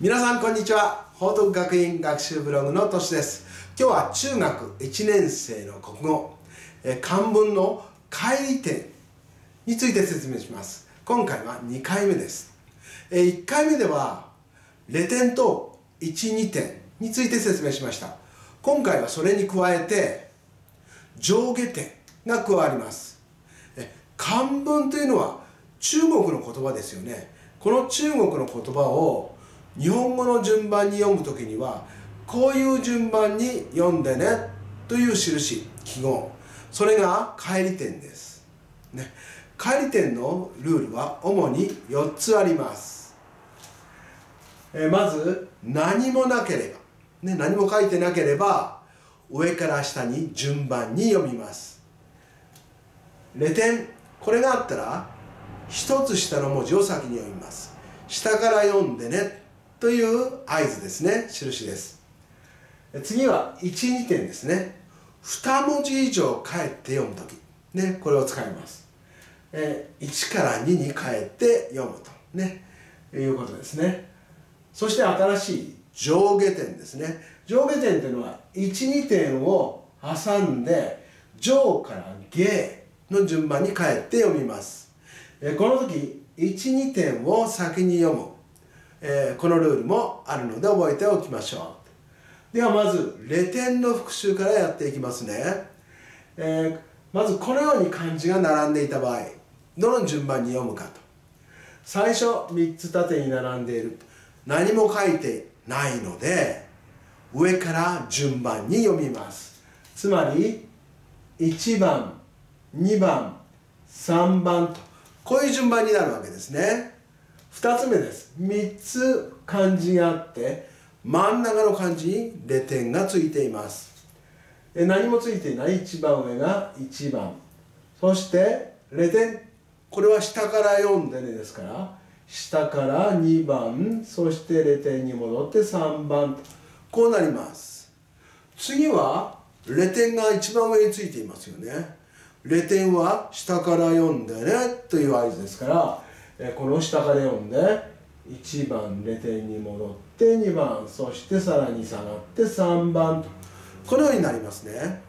皆さんこんにちは。報徳学院学習ブログのとしです。今日は中学1年生の国語え漢文の帰り点について説明します。今回は2回目です。え1回目ではレ点と12点について説明しました。今回はそれに加えて上下点が加わります。漢文というのは中国の言葉ですよね。この中国の言葉を日本語の順番に読む時にはこういう順番に読んでねという印記号。それが帰り点です、ね、帰り点のルールは主に4つあります、えまず何もなければ、ね、何も書いてなければ上から下に順番に読みます。レ点これがあったら一つ下の文字を先に読みます。下から読んでねという合図ですね。印です。次は12点ですね。2文字以上返って読む時ねこれを使います。え1から2に変えて読むと。ねいうことですね。そして新しい上下点ですね。上下点というのは12点を挟んで上から下の順番に変えて読みます。この時12点を先に読む。えー、このルールもあるので覚えておきましょう。ではまずレ点の復習からやっていきますね、えー、まずこのように漢字が並んでいた場合どの順番に読むかと。最初3つ縦に並んでいる。何も書いてないので上から順番に読みます。つまり1番2番3番とこういう順番になるわけですね。2つ目です。3つ漢字があって真ん中の漢字にレ点がついています。何もついていない一番上が1番。そしてレ点これは下から読んでねですから下から2番そしてレ点に戻って3番。こうなります。次はレ点が一番上についていますよね。レ点は下から読んでねという合図ですからこの下から読んで1番レ点に戻って2番そしてさらに下がって3番と。このようになりますね。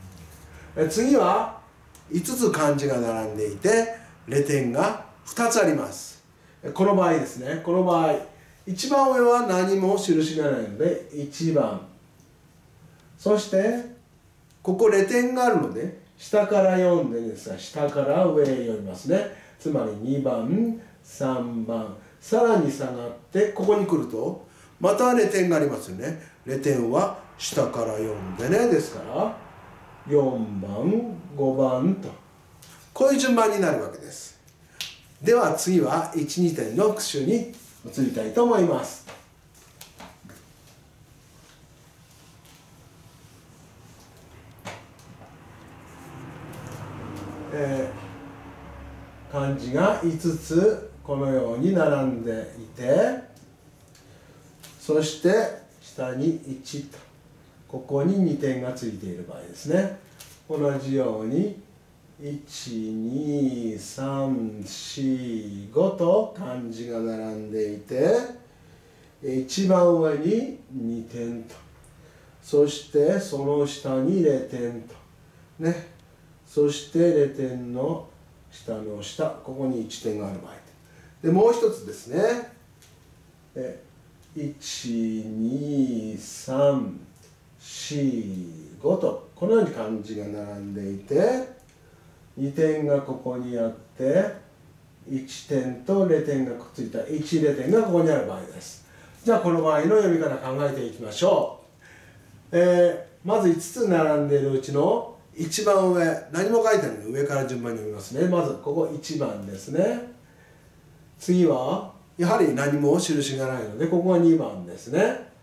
次は5つ漢字が並んでいてレ点が2つあります。この場合ですね。この場合一番上は何も印がないので1番。そしてここレ点があるので下から読んでですが下から上へ読みますね。つまり2番3番。さらに下がってここに来るとまたレ点がありますよね。レ点は下から読んでね。ですから4番5番と。こういう順番になるわけです。では次は12点の復習に移りたいと思います。えー、漢字が5つこのように並んでいてそして下に1とここに2点がついている場合ですね。同じように12345と漢字が並んでいて一番上に2点とそしてその下に0点とね。そして0点の下の下ここに1点がある場合。でもう一つですね。12345とこのように漢字が並んでいて2点がここにあって1点と0点がくっついた1 0点がここにある場合です。じゃあこの場合の読み方考えていきましょう、えー、まず5つ並んでいるうちの一番上何も書いてないので上から順番に読みますね。まずここ1番ですね。次はやはり何も印がないのでここが2番ですね。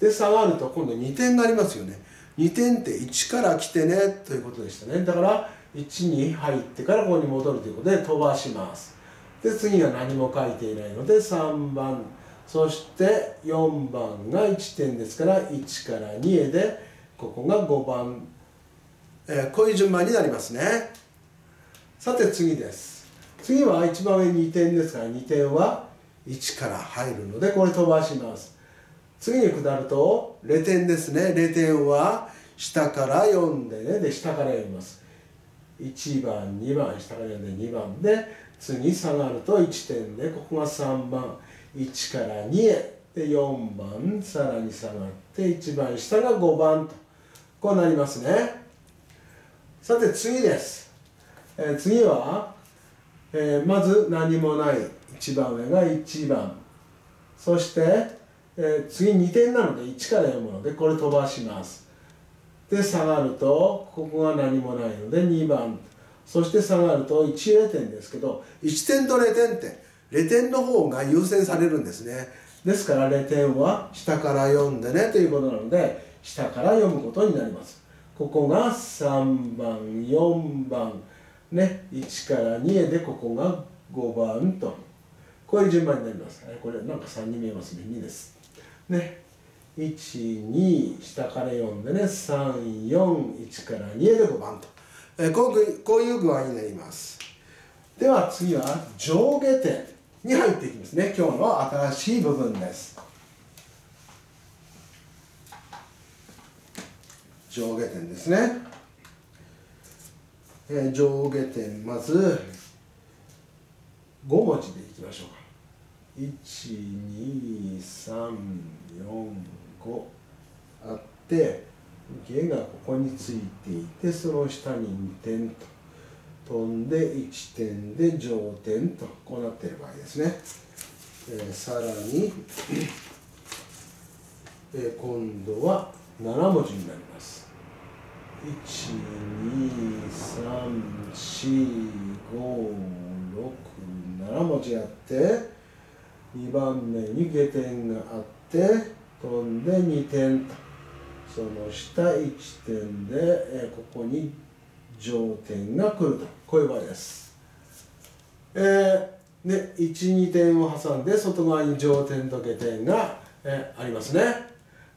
で下がると今度2点がありますよね。2点って1から来てねということでしたね。だから1に入ってからここに戻るということで飛ばします。で次は何も書いていないので3番。そして4番が1点ですから1から2へでここが5番、えー、こういう順番になりますね。さて次です。次は一番上2点ですから2点は1から入るのでこれ飛ばします。次に下ると0点ですね。0点は下から読んでね。で下から読みます。1番2番下から読んで2番で次下がると1点でここが3番。1から2へ。で4番さらに下がって一番下が5番と。こうなりますね。さて次です、えー、次は、えー、まず何もない一番上が1番。そして、えー、次2点なので1から読むのでこれ飛ばします。で下がるとここが何もないので2番。そして下がると1 0点ですけど1点と0点って0点の方が優先されるんですね。ですから0点は下から読んでねということなので下から読むことになります。ここが3番4番ね1から2へでここが5番と。こういう順番になりますこれなんか3に見えますね。2です。ね。12下から読んでね。341から2へで5番と、えー、こうこういう具合になります。では次は上下点に入っていきますね。今日の新しい部分です。上下点ですね、えー、上下点まず5文字でいきましょうか。12345あって下がここについていてその下に2点と。飛んで1点で上点と。こうなっている場合ですね、えー、さらに、えー、今度は7文字になります。12345文字あって2番目に下点があって飛んで2点とその下1点で、えここに上点が来るとこういう場合です。えー、で12点を挟んで外側に上点と下点が、えありますね。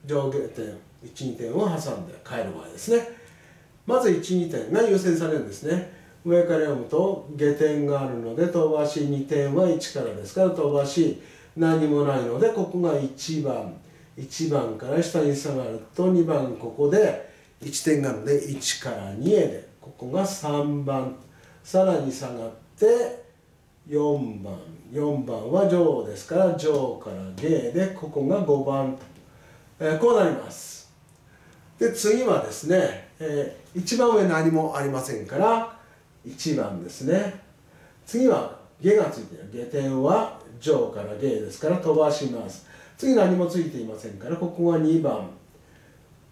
上下点12点を挟んで帰る場合ですね。まず12点が優先されるんですね。上から読むと下点があるので飛ばし2点は1からですから飛ばし何もないのでここが1番。1番から下に下がると2番ここで1点があるので1から2へでここが3番。さらに下がって4番。4番は上ですから上から下でここが5番。と、えー、こうなります。で次はですね、えー一番上何もありませんから1番ですね。次は下がついている下点は上から下ですから飛ばします。次何もついていませんからここが2番、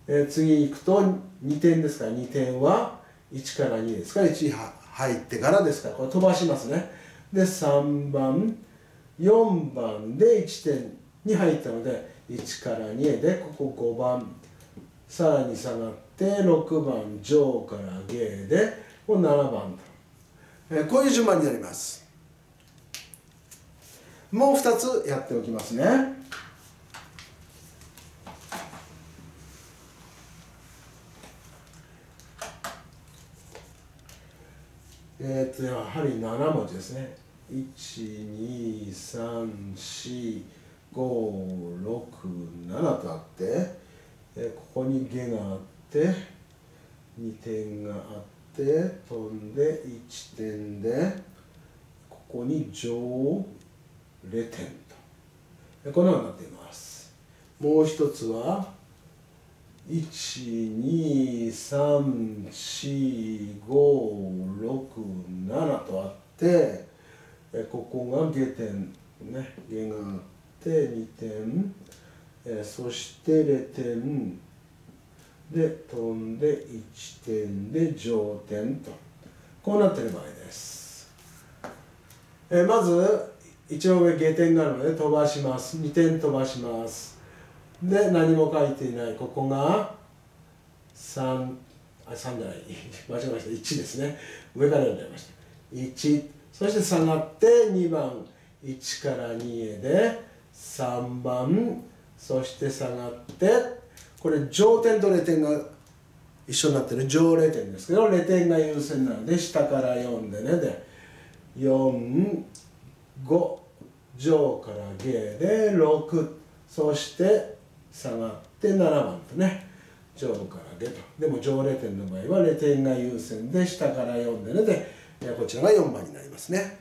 えー、次行くと2点ですから2点は1から2ですから1入ってからですからこれ飛ばしますね。で3番。4番で1点に入ったので1から2でここ5番。さらに下がってで6番上から下でこ7番。と、えー、こういう順番になります。もう2つやっておきますね。えっ、ー、とやはり7文字ですね。1234567とあって、えー、ここに下があってって2点があって飛んで1点でここに上0点と。このようになっています。もう一つは1234567とあってここが下点ね下があって2点そして0点で飛んで1点で上点と。こうなってる場合です、えまず一番上下点があるので飛ばします。2点飛ばします。で何も書いていないここが3あ3じゃない。間違えました。1ですね。上から読んじゃいました。1そして下がって2番。1から2へで3番。そして下がってこれ上点と0点が一緒になってる上0点ですけど0点が優先なので下から4でね。で45上から下で6そして下がって7番とね。上から下と。でも上0点の場合は0点が優先で下から4でね。でこちらが4番になりますね。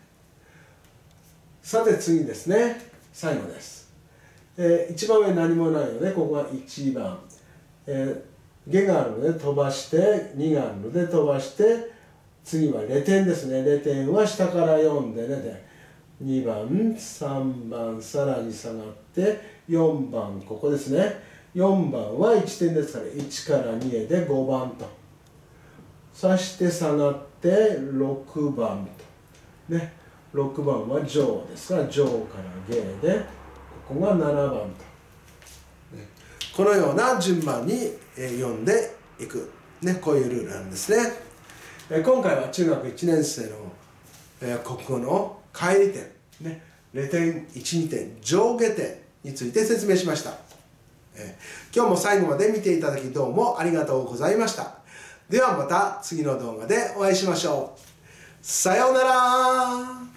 さて次ですね。最後です、えー、1番上何もないのでここが1番、えー、下があるので飛ばして2があるので飛ばして次はレ点ですね。レ点は下から4でね。で2番3番さらに下がって4番ここですね。4番は1点ですから1から2へで5番と。そして下がって6番と。ね。6番は上ですから上から下でここが7番と、このような順番に読んでいく、ね、こういうルールなんですね。今回は中学1年生の国語の帰り点ね、0点12点上下点について説明しました、今日も最後まで見ていただきどうもありがとうございました。ではまた次の動画でお会いしましょう。さようなら。